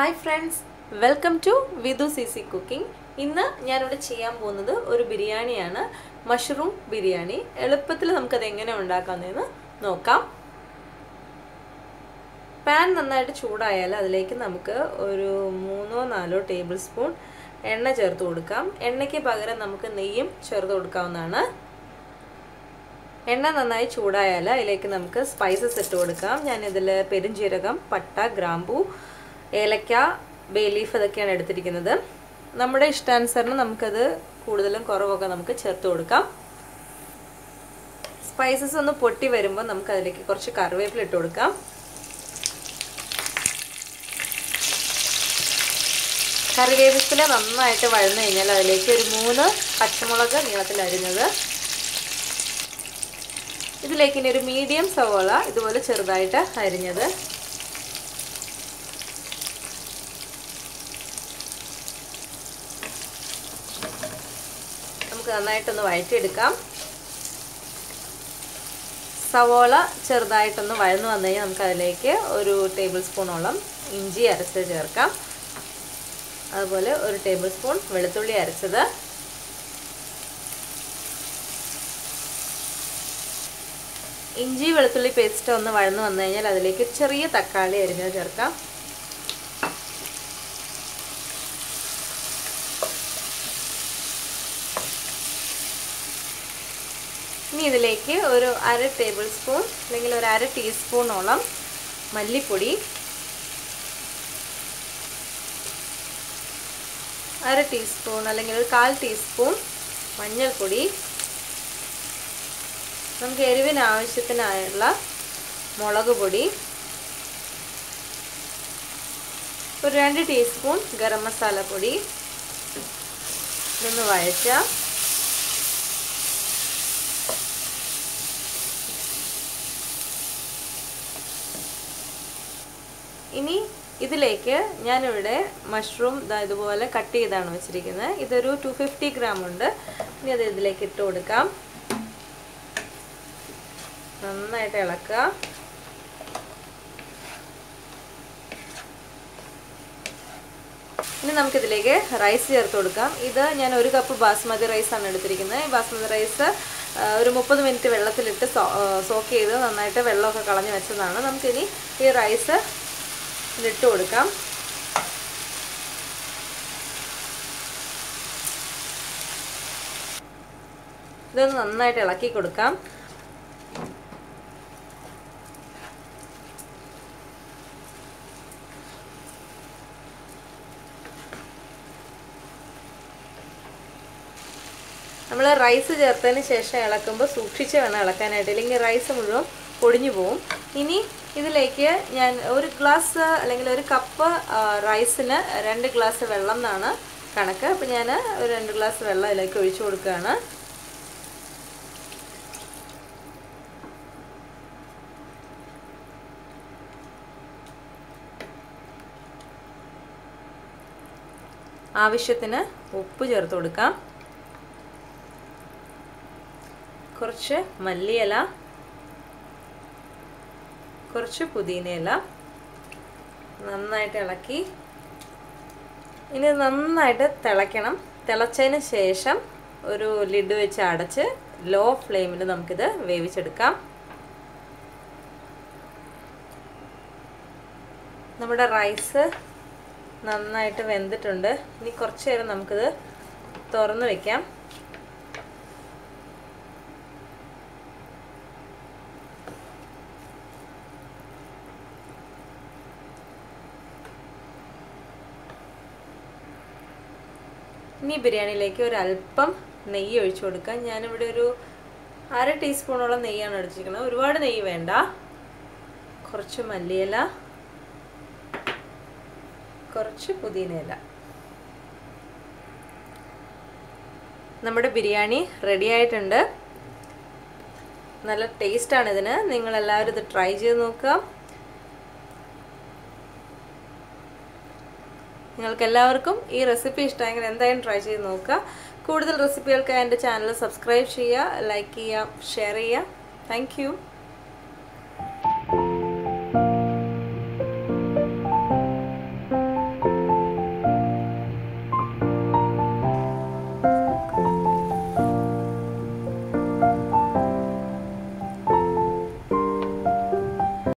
Hi friends welcome to Vidhu C C cooking ഇന്ന് ഞാനിവിടെ ചെയ്യാൻ പോകുന്നത് ഒരു ബിരിയാണിയാണ് മഷ്റൂം ബിരിയാണി. എളുപ്പത്തിൽ നമുക്കത് എങ്ങനെ ഉണ്ടാക്കാമെന്ന് നോക്കാം. പാൻ നന്നായിട്ട് ചൂടായാൽ അതിലേക്ക് നമുക്ക് ഒരു മൂന്നോ നാലോ ടേബിൾ സ്പൂൺ എണ്ണ ചേർത്ത് കൊടുക്കാം. എണ്ണയ്ക്ക് പകരം നമുക്ക് നെയ്യും ചേർത്ത് കൊടുക്കാവുന്നതാണ്. എണ്ണ നന്നായി ചൂടായാൽ അതിലേക്ക് നമുക്ക് സ്പൈസസ് ഇട്ട് കൊടുക്കാം. ഞാനിതിൽ പെരുംജീരകം പട്ട ഗ്രാമ്പൂ ഏലക്ക ബേ ലീഫ് ഇതൊക്കെയാണ് എടുത്തിരിക്കുന്നത്. നമ്മുടെ ഇഷ്ടാനുസരണം നമുക്കത് കൂടുതലും കുറവൊക്കെ നമുക്ക് ചേർത്ത് കൊടുക്കാം. സ്പൈസസ് ഒന്ന് പൊട്ടി വരുമ്പോൾ നമുക്ക് അതിലേക്ക് കുറച്ച് കറിവേപ്പില ഇട്ട് കൊടുക്കാം. കറിവേപ്പില നന്നായിട്ട് വഴന്നു കഴിഞ്ഞാൽ അതിലേക്ക് ഒരു മൂന്ന് പച്ചമുളക് നീളത്തിൽ അരിഞ്ഞത്. ഇതിലേക്ക് ഇനി ഒരു മീഡിയം സവോള ഇതുപോലെ ചെറുതായിട്ട് അരിഞ്ഞത്. നന്നായിട്ടൊന്ന് വഴറ്റിയെടുക്കാം. സവോള ചെറുതായിട്ടൊന്ന് വഴന്നു വന്നു കഴിഞ്ഞാൽ നമുക്ക് അതിലേക്ക് ഒരു ടേബിൾ സ്പൂണോളം ഇഞ്ചി അരച്ചത് ചേർക്കാം. അതുപോലെ ഒരു ടേബിൾ സ്പൂൺ വെളുത്തുള്ളി അരച്ചത്. ഇഞ്ചി വെളുത്തുള്ളി പേസ്റ്റ് ഒന്ന് വഴന്നു വന്നു കഴിഞ്ഞാൽ അതിലേക്ക് ചെറിയ തക്കാളി അരിഞ്ഞത് ചേർക്കാം. ഇനി ഇതിലേക്ക് ഒരു അര ടേബിൾ സ്പൂൺ അല്ലെങ്കിൽ ഒരു അര ടീസ്പൂണോളം മല്ലിപ്പൊടി അര ടീസ്പൂൺ അല്ലെങ്കിൽ ഒരു കാൽ ടീസ്പൂൺ മഞ്ഞൾപ്പൊടി. നമുക്ക് എരിവിന് ആവശ്യത്തിനായുള്ള മുളക് പൊടി ഒരു രണ്ട് ടീസ്പൂൺ ഗരം മസാല പൊടി ഇതൊന്ന് വഴറ്റാം. ഇനി ഇതിലേക്ക് ഞാനിവിടെ മഷ്റൂം ഇതുപോലെ കട്ട് ചെയ്താണ് വെച്ചിരിക്കുന്നത്. ഇതൊരു ടു ഫിഫ്റ്റി ഗ്രാം ഉണ്ട്. ഇനി അത് ഇതിലേക്ക് ഇട്ട് കൊടുക്കാം. നന്നായിട്ട് ഇളക്കുക. ഇനി നമുക്കിതിലേക്ക് റൈസ് ചേർത്ത് കൊടുക്കാം. ഇത് ഞാൻ ഒരു കപ്പ് ബാസ്മതി റൈസാണ് എടുത്തിരിക്കുന്നത്. ഈ ബാസ്മതി റൈസ് ഒരു മുപ്പത് മിനിറ്റ് വെള്ളത്തിലിട്ട് സോക്ക് ചെയ്ത് നന്നായിട്ട് വെള്ളമൊക്കെ കളഞ്ഞ് വെച്ചതാണ്. നമുക്കിനി ഈ റൈസ് ഇതിട്ട് കൊടുക്കാം. ഇതൊന്ന് നന്നായിട്ട് ഇളക്കി കൊടുക്കാം. നമ്മൾ റൈസ് ചേർത്തതിന് ശേഷം ഇളക്കുമ്പോൾ സൂക്ഷിച്ച് വേണം ഇളക്കാനായിട്ട്. ഇല്ലെങ്കിൽ റൈസ് മുഴുവൻ പൊടിഞ്ഞു പോവും. ഇനി ഇതിലേക്ക് ഞാൻ ഒരു ഗ്ലാസ് അല്ലെങ്കിൽ ഒരു കപ്പ് റൈസിന് രണ്ട് ഗ്ലാസ് വെള്ളം എന്നാണ് കണക്ക്. അപ്പോൾ ഞാൻ ഒരു രണ്ട് ഗ്ലാസ് വെള്ളം ഇതിലേക്ക് ഒഴിച്ചു കൊടുക്കുകയാണ്. ആവശ്യത്തിന് ഉപ്പ് ചേർത്ത് കൊടുക്കാം. കുറച്ച് മല്ലിയില കുറച്ച് പുതിനയില നന്നായിട്ട് ഇളക്കി. ഇനി നന്നായിട്ട് തിളയ്ക്കണം. തിളച്ചതിന് ശേഷം ഒരു ലിഡ് വെച്ച് അടച്ച് ലോ ഫ്ലെയിമിൽ നമുക്കിത് വേവിച്ചെടുക്കാം. നമ്മുടെ റൈസ് നന്നായിട്ട് വെന്തിട്ടുണ്ട്. ഇനി കുറച്ച് നേരം നമുക്കിത് തുറന്ന് വയ്ക്കാം ഇനി ബിരിയാണിയിലേക്ക് ഒരല്പം നെയ്യ് ഒഴിച്ചു കൊടുക്കാം ഞാനിവിടെ ഒരു അര ടീസ്പൂണോളം നെയ്യാണ് അടിച്ചിരിക്കുന്നത്. ഒരുപാട് നെയ്യ് വേണ്ട. കുറച്ച് മല്ലിയില. കുറച്ച് പുതിനയില. നമ്മുടെ ബിരിയാണി റെഡി ആയിട്ടുണ്ട്. നല്ല ടേസ്റ്റാണ് ഇതിന്. നിങ്ങളെല്ലാവരും ഇത് ട്രൈ ചെയ്ത് നോക്കുക. നിങ്ങൾക്ക് എല്ലാവർക്കും ഈ റെസിപ്പി ഇഷ്ടമായെങ്കിൽ എന്തായാലും ട്രൈ ചെയ്ത് നോക്കുക. കൂടുതൽ റെസിപ്പികൾക്ക് എന്റെ ചാനൽ സബ്സ്ക്രൈബ് ചെയ്യുക ലൈക്ക് ചെയ്യുക ഷെയർ ചെയ്യുക. താങ്ക്